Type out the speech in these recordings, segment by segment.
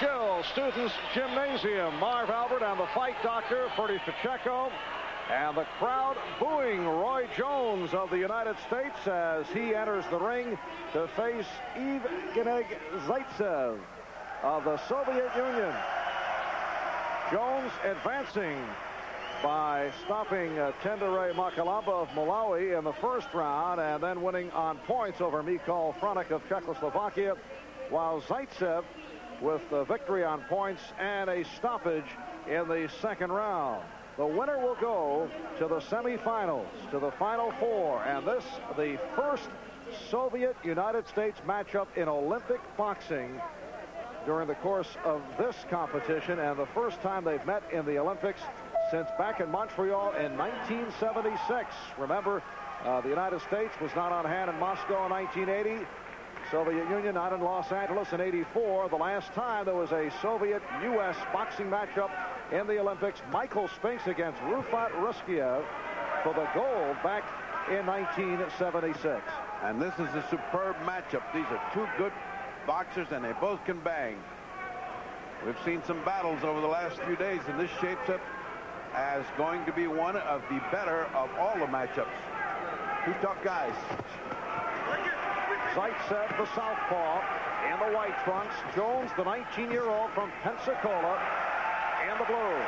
Gill Students Gymnasium. Marv Albert and the fight doctor, Ferdy Pacheco. And the crowd booing Roy Jones of the United States as he enters the ring to face Evgeni Zaitsev of the Soviet Union. Jones advancing by stopping uh, Tendaray Makalamba of Malawi in the first round and then winning on points over Mikol Franek of Czechoslovakia, while Zaitsev with the victory on points and a stoppage in the second round. The winner will go to the semifinals, to the Final Four, and this the first Soviet-United States matchup in Olympic boxing during the course of this competition and the first time they've met in the Olympics since back in Montreal in 1976. Remember, uh, the United States was not on hand in Moscow in 1980. Soviet Union not in Los Angeles in 84. The last time there was a Soviet-U.S. boxing matchup in the Olympics, Michael Spinks against Rufat Riskiev for the gold back in 1976. And this is a superb matchup. These are two good boxers, and they both can bang. We've seen some battles over the last few days, and this shapes up as going to be one of the better of all the matchups. Two tough guys. Zaitsev, the southpaw, in the white trunks. Jones, the 19-year-old from Pensacola, in the blue.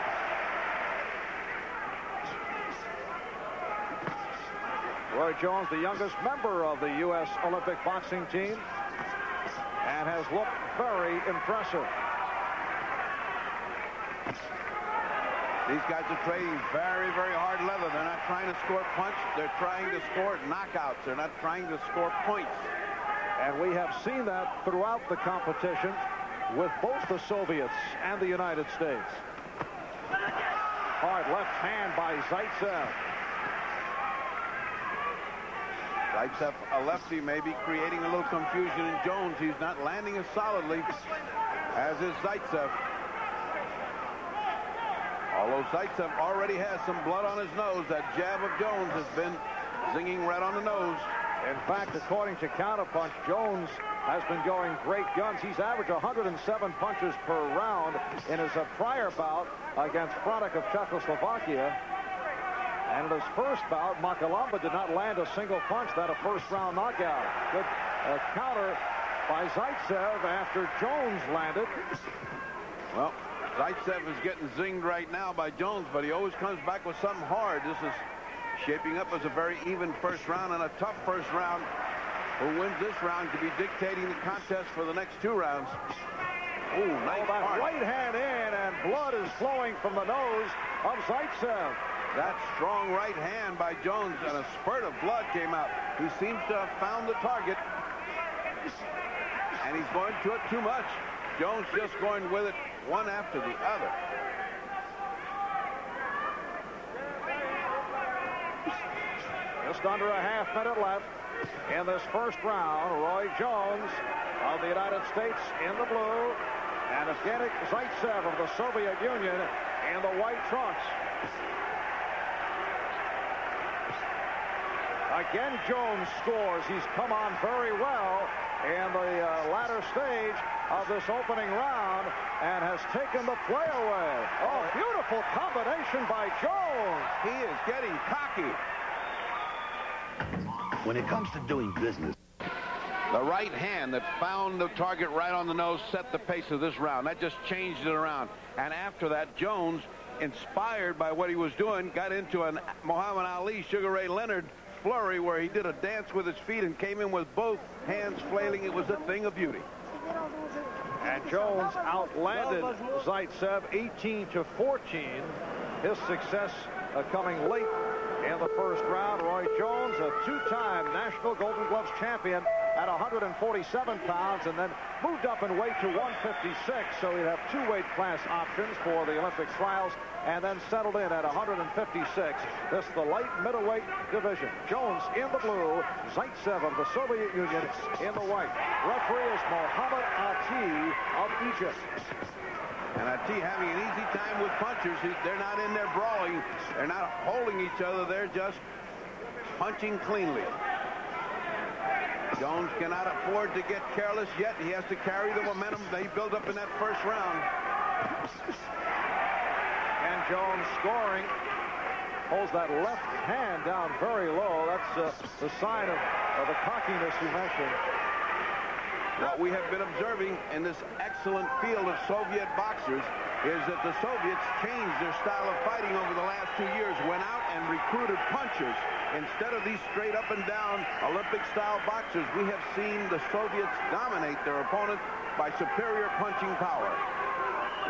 Roy Jones, the youngest member of the U.S. Olympic boxing team, and has looked very impressive. These guys are trading very, very hard leather. They're not trying to score punch. They're trying to score knockouts. They're not trying to score points. And we have seen that throughout the competition with both the Soviets and the United States. Hard left hand by Zaitsev. Zaitsev, a lefty, may be creating a little confusion in Jones. He's not landing as solidly as is Zaitsev. Although Zaitsev already has some blood on his nose, that jab of Jones has been zinging right on the nose. In fact, according to Counterpunch, Jones has been going great guns. He's averaged 107 punches per round in his uh, prior bout against Franek of Czechoslovakia. And in his first bout, Makalamba did not land a single punch. That a first-round knockout. Good uh, counter by Zaitsev after Jones landed. Well, Zaitsev is getting zinged right now by Jones, but he always comes back with something hard. This is shaping up as a very even first round and a tough first round. Who wins this round could be dictating the contest for the next two rounds. Ooh, nice oh, that right hand in, and blood is flowing from the nose of Zaitsev. That strong right hand by Jones, and a spurt of blood came out. He seems to have found the target, and he's going to it too much. Jones just going with it one after the other. Just under a half minute left in this first round. Roy Jones of the United States in the blue and Evgeni Zaitsev of the Soviet Union in the white trunks. Again, Jones scores. He's come on very well in the uh, latter stage of this opening round and has taken the play away. Oh, beautiful combination by Jones. He is getting cocky. When it comes to doing business, the right hand that found the target right on the nose set the pace of this round. That just changed it around. And after that, Jones, inspired by what he was doing, got into a Muhammad Ali, Sugar Ray Leonard flurry where he did a dance with his feet and came in with both hands flailing. It was a thing of beauty. And Jones outlanded Zaitsev 18 to 14. His success uh, coming late in the first round. Roy Jones, a two-time National Golden Gloves champion at 147 pounds and then moved up in weight to 156. So he'd have two weight class options for the Olympic trials and then settled in at 156. This is the light middleweight division. Jones in the blue, Zaitsev of the Soviet Union in the white. Referee is Mohammad Ati of Egypt. And Ati having an easy time with punchers. They're not in there brawling. They're not holding each other. They're just punching cleanly. Jones cannot afford to get careless yet. He has to carry the momentum that he built up in that first round. And Jones scoring. Holds that left hand down very low. That's uh, the sign of, of the cockiness you mentioned. What we have been observing in this excellent field of Soviet boxers is that the Soviets changed their style of fighting over the last two years, went out and recruited punchers. Instead of these straight up and down Olympic-style boxers, we have seen the Soviets dominate their opponent by superior punching power.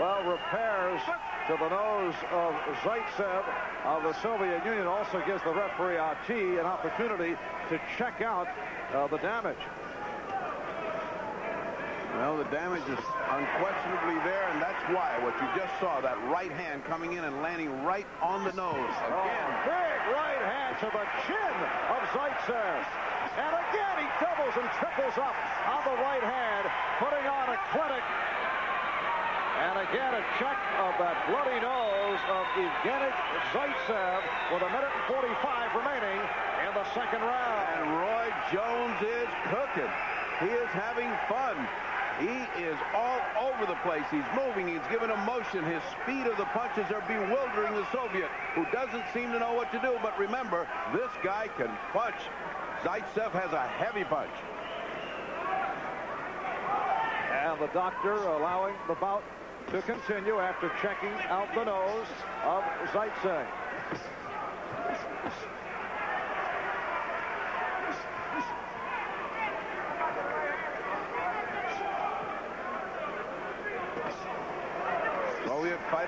Well, repairs to the nose of Zaitsev of the Soviet Union also gives the referee Ati an opportunity to check out uh, the damage. Well, the damage is unquestionably there, and that's why what you just saw, that right hand coming in and landing right on the nose. Again. Oh, big right hand to the chin of Zaitsev. And again, he doubles and triples up on the right hand, putting on a clinic. And again, a check of that bloody nose of Evgeni Zaitsev with a minute and 45 remaining in the second round. And Roy Jones is cooking. He is having fun. He is all over the place. He's moving. He's giving a motion. His speed of the punches are bewildering the Soviet, who doesn't seem to know what to do. But remember, this guy can punch. Zaitsev has a heavy punch. And the doctor allowing the bout to continue after checking out the nose of Zaitsev.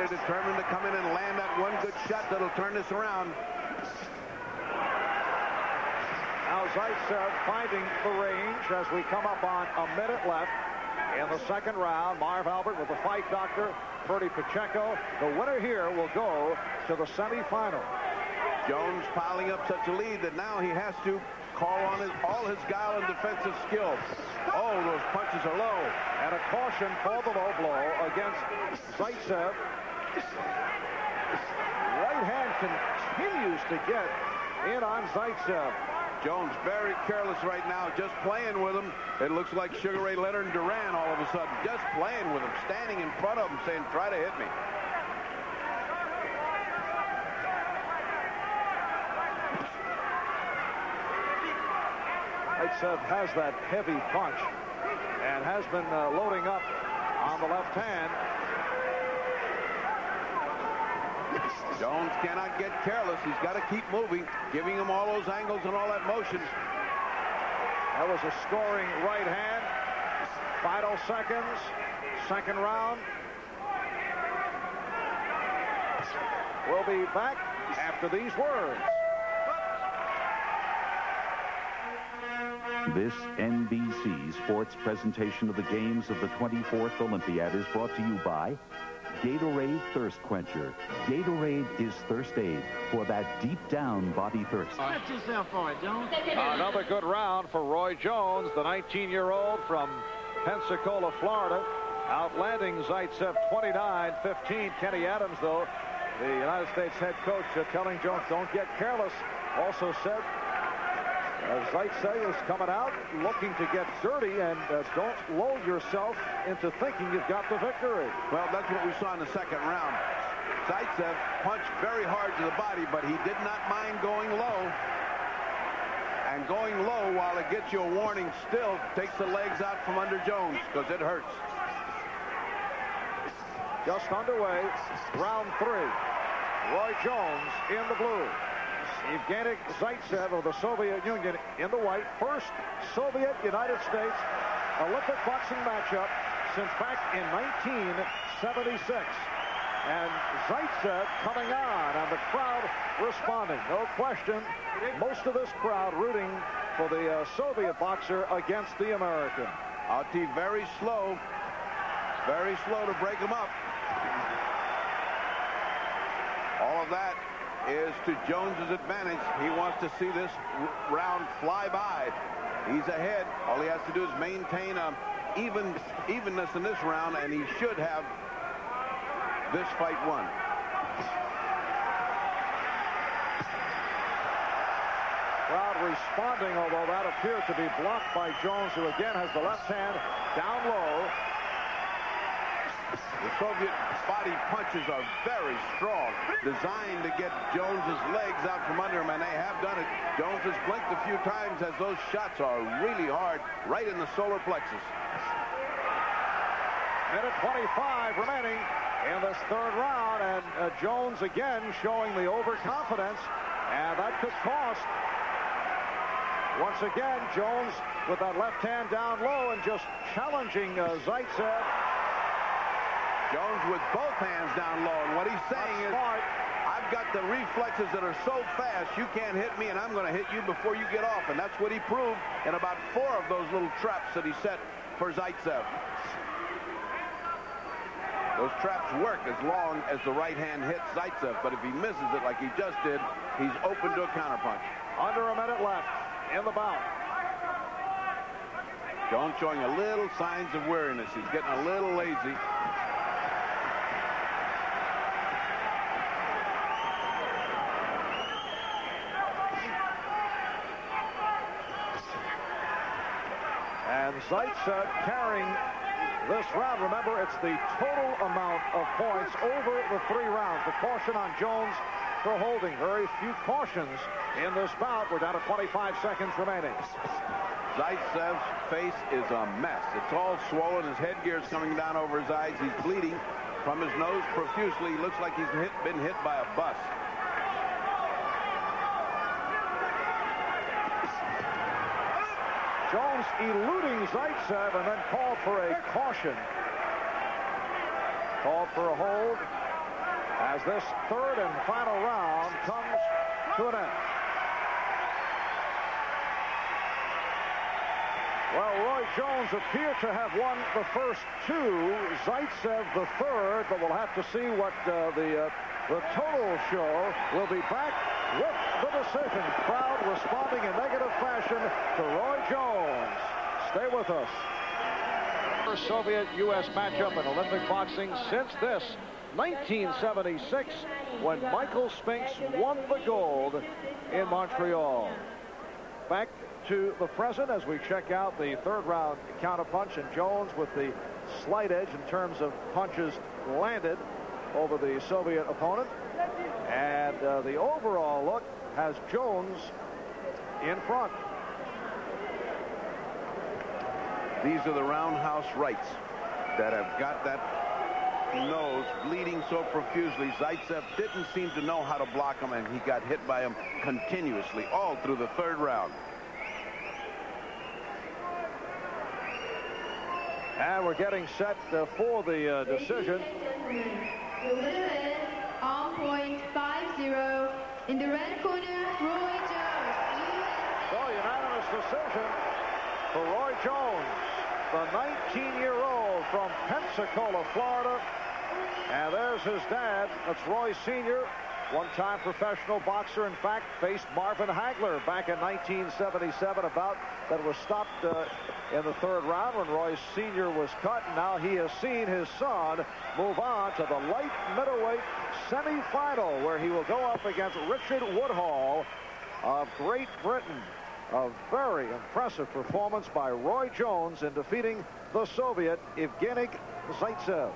Determined to come in and land that one good shot that'll turn this around. Now Zaitsev finding the range as we come up on a minute left in the second round. Marv Albert with the fight doctor, Ferdy Pacheco. The winner here will go to the semifinal. Jones piling up such a lead that now he has to call on his, all his guile and defensive skill. Oh, those punches are low. And a caution for the low blow against Zaitsev. Right hand continues to get in on Zaitsev. Jones very careless right now, just playing with him. It looks like Sugar Ray Leonard and Duran all of a sudden, just playing with him, standing in front of him saying, try to hit me. Zaitsev has that heavy punch and has been uh, loading up on the left hand. Jones cannot get careless. He's got to keep moving, giving him all those angles and all that motion. That was a scoring right hand. Final seconds. Second round. We'll be back after these words. This NBC Sports presentation of the games of the 24th Olympiad is brought to you by Gatorade Thirst Quencher. Gatorade is thirst aid for that deep down body thirst. Stretch yourself for it, Jones. Another good round for Roy Jones, the 19-year-old from Pensacola, Florida. Outlanding Zaitsev 29-15. Kenny Adams, though, the United States head coach, uh, telling Jones, don't get careless. Also said, uh, Zaitsev is coming out looking to get dirty and uh, don't lull yourself into thinking you've got the victory. Well, that's what we saw in the second round. Zaitsev punched very hard to the body, but he did not mind going low. And going low while it gets you a warning still takes the legs out from under Jones because it hurts. Just underway, round three. Roy Jones in the blue. Evgeni Zaitsev of the Soviet Union in the white. First Soviet-United States Olympic boxing matchup since back in 1976. And Zaitsev coming on, and the crowd responding. No question, most of this crowd rooting for the uh, Soviet boxer against the American. Ati very slow. Very slow to break him up. All of that is to Jones's advantage. He wants to see this round fly by. He's ahead. All he has to do is maintain a even evenness in this round, and he should have this fight won. Crowd responding, although that appeared to be blocked by Jones, who again has the left hand down low. The Soviet body punches are very strong, designed to get Jones's legs out from under him, and they have done it. Jones has blinked a few times as those shots are really hard, right in the solar plexus. Minute 25 remaining in this third round, and uh, Jones again showing the overconfidence, and that could cost. Once again, Jones with that left hand down low and just challenging uh, Zaitsev. Jones with both hands down low, and what he's saying is, I've got the reflexes that are so fast, you can't hit me, and I'm going to hit you before you get off. And that's what he proved in about four of those little traps that he set for Zaitsev. Those traps work as long as the right hand hits Zaitsev, but if he misses it like he just did, he's open to a counterpunch. Under a minute left in the bout. Jones showing a little signs of weariness. He's getting a little lazy. And Zaitsev carrying this round. Remember, it's the total amount of points over the three rounds. The caution on Jones for holding. Very few cautions in this bout. We're down to 25 seconds remaining. Zaitsev's face is a mess. It's all swollen. His headgear's coming down over his eyes. He's bleeding from his nose profusely. Looks like he's hit, been hit by a bus. Jones eluding Zaitsev and then called for a caution. Called for a hold as this third and final round comes to an end. Well, Roy Jones appeared to have won the first two, Zaitsev the third, but we'll have to see what uh, the, uh, the total show. will be back with the decision. Crowd responding in negative fashion to Roy Jones. Stay with us. First Soviet-U.S. matchup in Olympic boxing since this 1976 when Michael Spinks won the gold in Montreal. Back to the present as we check out the third round counterpunch and Jones with the slight edge in terms of punches landed over the Soviet opponent. And uh, the overall look has Jones in front. These are the roundhouse rights that have got that nose bleeding so profusely. Zaitsev didn't seem to know how to block him, and he got hit by him continuously all through the third round. And we're getting set uh, for the uh, decision. 5-0 in the red corner, Roy Jones. So unanimous decision for Roy Jones, the 19-year-old from Pensacola, Florida. And there's his dad. That's Roy Sr., one-time professional boxer. In fact, faced Marvin Hagler back in 1977, about that was stopped uh, in the third round when Roy Sr. was cut. Now he has seen his son move on to the light middleweight semifinal, where he will go up against Richard Woodhall of Great Britain. A very impressive performance by Roy Jones in defeating the Soviet Evgeni Zaitsev.